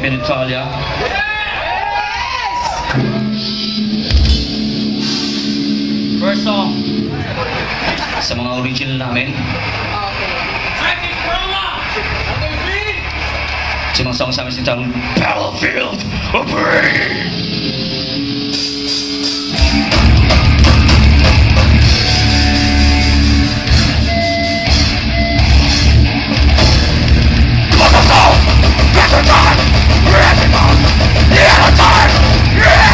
may Pinagkalya. First song. Sa mga original namin. Sa song sa amin sinasabing Battlefield of Brain! It's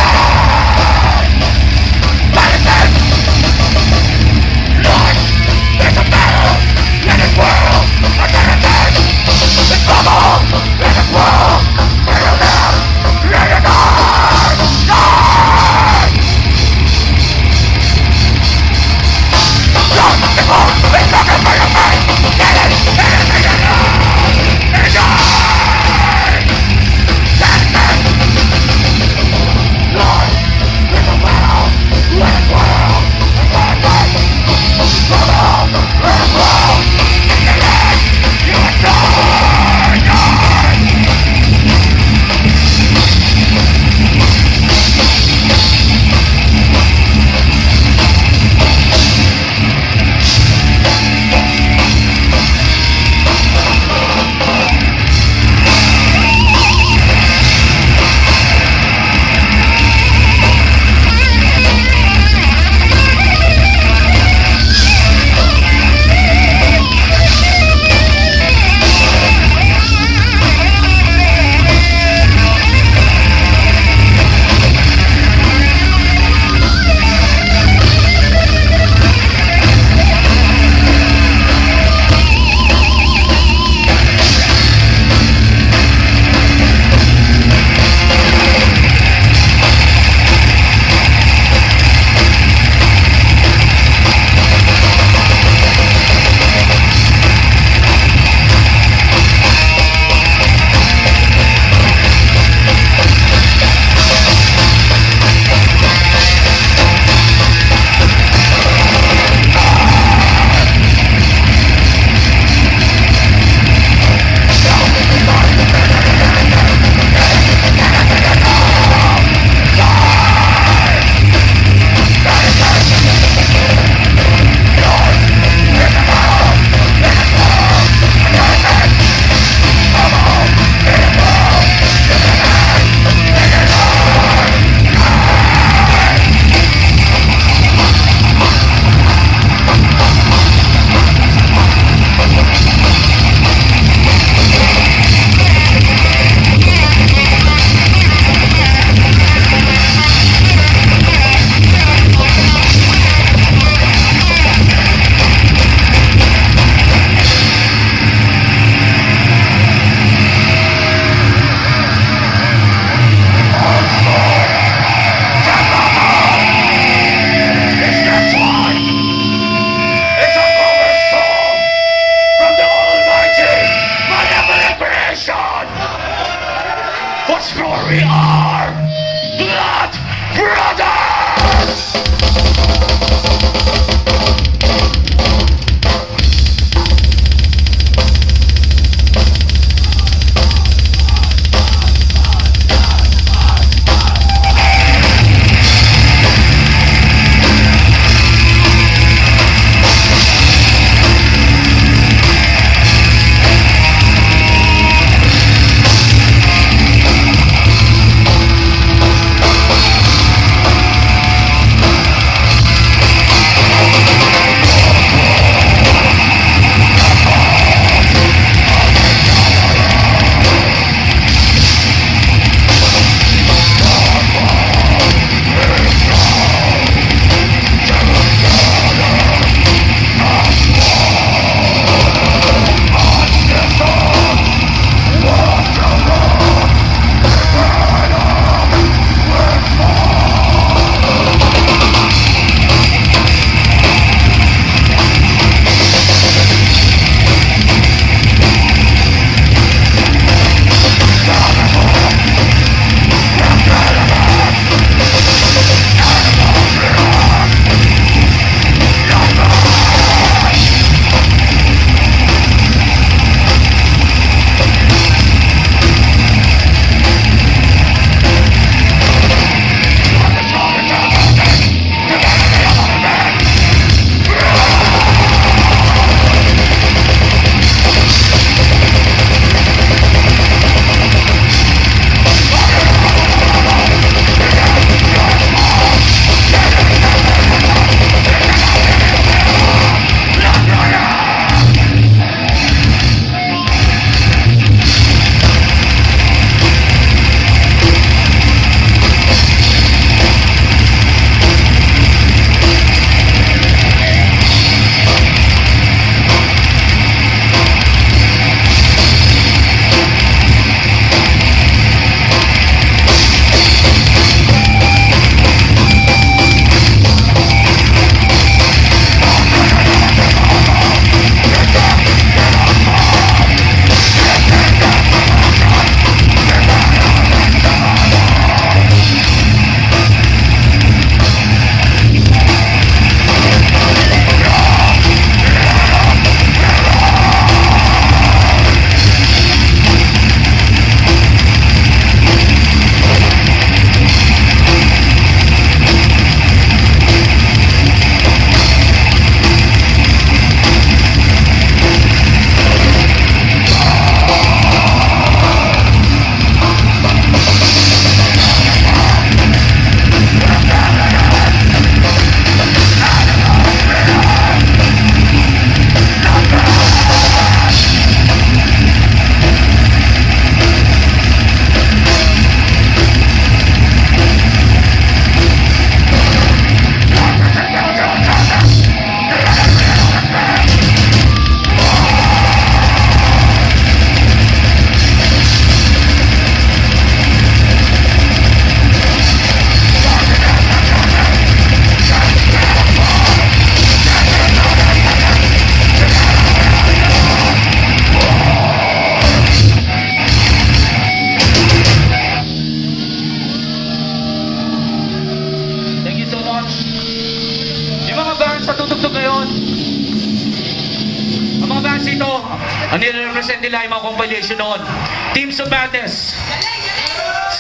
Teams of Madness,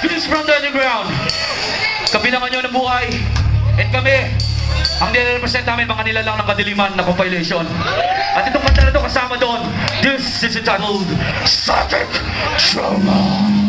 Screams from the Underground, Kabilangan nyo ng buhay, and kami, ang nire-represent namin mga nilalang ng kadiliman na compilation. At itong kanta na ito kasama doon, this is entitled Psychic Trauma.